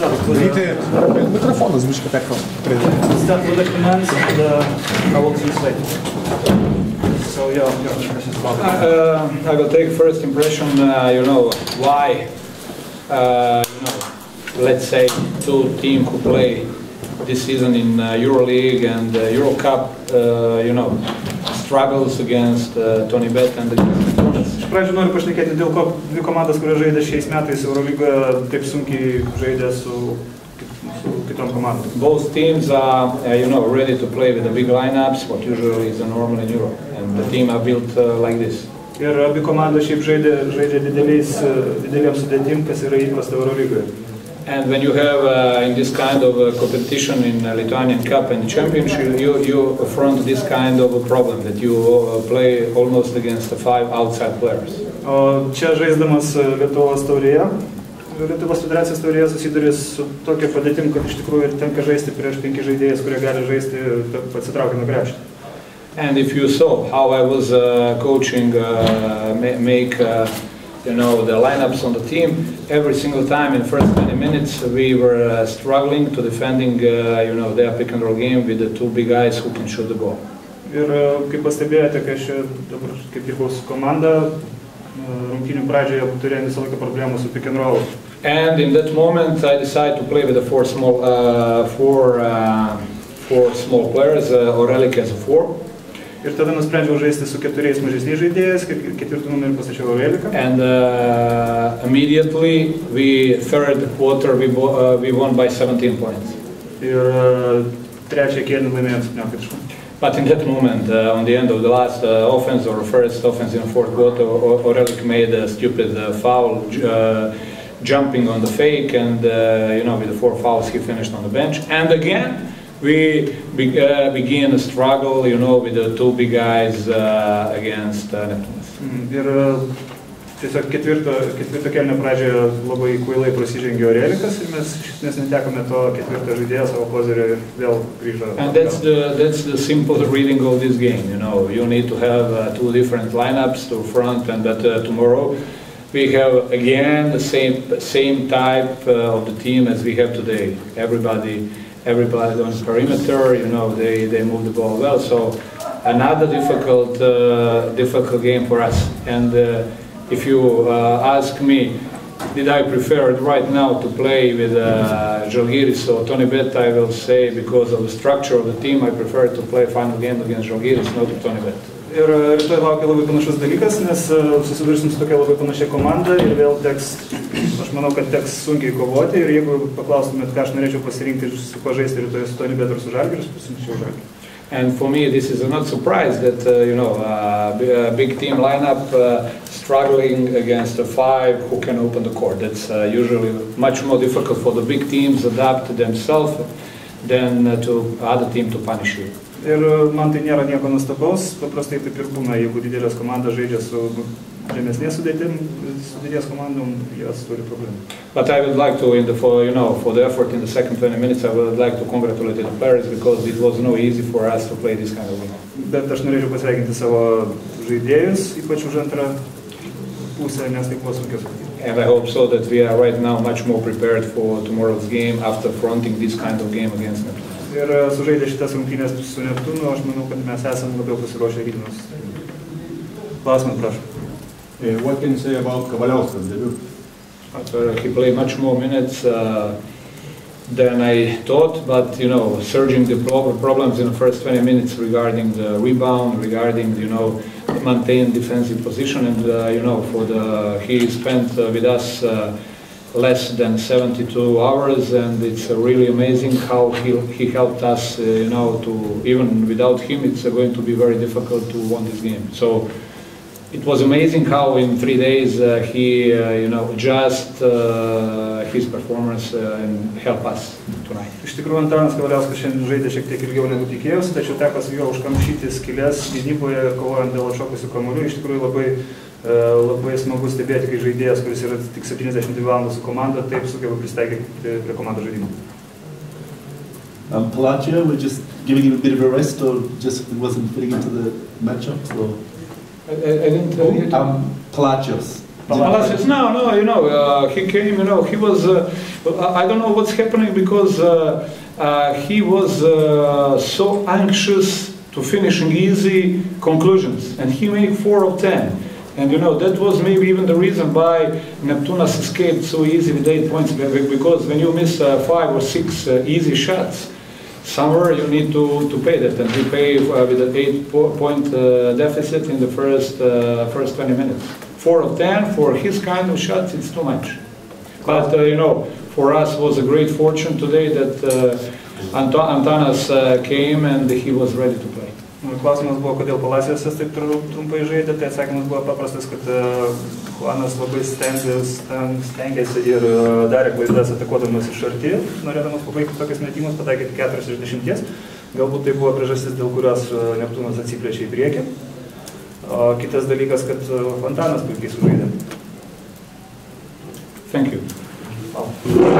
Daryti mikrofonas biškai per Start with the commands and uh, I will translate. So yeah, yeah. Uh, I will take first impression, uh, you know, why, uh, you know, let's say two teams who play this season in uh, EuroLeague and uh, EuroCup, uh, you know, struggles against uh, Tony Bet and Tunis. Iš pradžių noriu pašnekėti, dėl ko dvi komandos, kurios žaidė šiais metais Eurolygoje, taip sunkiai žaidė su. Both teams are, uh, you know, ready to play with the big lineups, what usually is normal in Europe, and the team are built uh, like this. Ir abi komandos šiaip žaidė, žaidė dideliais, uh, dideliam sudėtim, kas yra įprasta Eurolygoje. And when you have uh, in this kind of uh, competition in uh, Lithuanian Cup and Championship, you, you affront this kind of a problem that you uh, play almost against the five outside players. O čia žaisdamas uh, Lietuvos taurėje, Lietuvos federacijos taurėje susidurė su tokia padėtim, kad iš tikrųjų tenka žaisti prieš penki žaidėjus, kurie gali žaisti pasitraukę nuo krepšio. And if you saw how I was uh, coaching, uh, ma- make uh, you know the lineups on the team, every single time in first 20 minutes we were uh, struggling to defending uh, you know their pick and roll game with the two big guys who can shoot the ball. Ir uh, kaip pastebėjote, kai aš čia dabar kaip dirbau su komanda, uh, rungtynių pradžioje turėjome visą laiką problemų su pick and roll. And in that moment, I decided to play with the four small, uh, four, uh, four small players, uh, Orelik as a four, Ir tada nusprendžiau žaisti su keturiais mažesniais žaidėjais, ket- ketvirtų numerį pastačiau Aureliką. and uh, immediately we third quarter we, uh, we won by 17 points. Ir uh, trečią kėlinį laimėjom 17 taškų. But in that moment, uh, on the end of the last uh, offense or first offense in the fourth quarter, Orelik made a stupid uh, foul, uh, jumping on the fake, and uh, you know with the four fouls he finished on the bench. And again, we be, uh, begin a struggle, you know, with the two big guys uh, against uh, Neptūnas. Mm, Ir uh, tiesiog ketvirto, ketvirto kėlinio pradžioje labai kvailai prasižengė Aurelikas ir mes iš esmės netekome to ketvirto žaidėjo savo kozerio ir vėl grįžo. And that's the that's the simple reading of this game. You know, you need to have uh, two different lineups to front, and that uh, tomorrow we have again the same same type uh, of the team as we have today. Everybody everybody on perimeter. You know, they they move the ball well. So another difficult uh, difficult game for us. And uh, if you uh, ask me. Did I prefer right now to play with uh, Žalgiris or Tony Bet? I will say because of the structure of the team, I prefer to play final game against Žalgiris, not with Tony Bet. Ir rytoj laukia labai panašus dalykas, nes uh, susidursim su tokia labai panašia komanda ir vėl teks, aš manau, kad teks sunkiai kovoti ir jeigu paklaustumėt, ką aš norėčiau pasirinkti ir su kuo žaisti rytoj su Tony Bet ar su Žalgiris, pasirinkčiau Žalgirį. And for me, this is not surprise that uh, you know uh, a big team lineup uh, struggling against a five who can open the court. That's uh, usually much more difficult for the big teams adapt themselves than uh, to other team to punish you. Ir uh, man tai nėra nieko nuostabaus, paprastai taip ir būna, jeigu didelės komandos žaidžia su žemesnės sudėtim, sudėties komandom, jos turi problemų. But I would like to, in the for you know, for the effort in the second 20 minutes, I would like to congratulate the players because it was no easy for us to play this kind of game. Bet aš norėčiau pasveikinti savo žaidėjus, ypač už antrą pusę, nes tai buvo sunkios rungtynės. And I hope so that we are right now much more prepared for tomorrow's game after fronting this kind of game against Neptune. Ir uh, sužaidę šitas rungtynės su Neptūnu, aš manau, kad mes esame labiau pasiruošę rytinius. Klausimą, prašau. Uh, What can you say about Kavaliauskas debut? But, uh, he played much more minutes uh, than I thought, but you know, surging the pro- problems in the first 20 minutes regarding the rebound, regarding you know, maintain defensive position, and uh, you know, for the he spent uh, with us uh, less than 72 hours, and it's uh, really amazing how he he helped us. You know, to even without him, it's going to be very difficult to win this game. So. It was amazing how in three days uh, he, uh, you know, adjust uh, his performance uh, and help us tonight. Iš tikrųjų, Antanas Kavaliauskas šiandien žaidė šiek tiek ilgiau negu tikėjausi, tačiau teko su juo užkamšyti skilės gynyboje, kovojant dėl atšokusių kamuolių. Iš tikrųjų labai, e, labai smagu stebėti, kai žaidėjas, kuris yra tik 72 valandų su komanda, taip sugeba pristaikyti prie, prie komandos žaidimo. Um, Pelagia, we're just giving him a bit of a rest, or just wasn't fitting into the matchups, or I, I, didn't tell you. um, Pelagios. Palacios, no, no, you know, uh, he came, you know, he was, uh, I don't know what's happening because uh, uh, he was uh, so anxious to finishing easy conclusions, and he made four of ten. And you know, that was maybe even the reason why Neptunas escaped so easy with eight points, be- be- because when you miss uh, five or six uh, easy shots, somewhere you need to, to pay that, and we pay uh, with an eight po- point uh, deficit in the first, uh, first 20 minutes. Four of 10, for his kind of shots, it's too much. But, uh, you know, for us was a great fortune today that uh, Antanas uh, came and he was ready to play. Nu, Klausimas buvo, kodėl Palacijosas taip tru- trumpai žaidė, tai atsakymas buvo paprastas, kad e, Juanas labai stengėsi ir e, darė klaidas atakuodamas iš arti, norėdamas pabaigti tokias metimus, pataikyti 4 iš 10. Galbūt tai buvo priežastis, dėl kurios e, Neptūnas atsiplėšė į priekį. O kitas dalykas, kad Fontanas puikiai sužaidė. Thank you. Wow.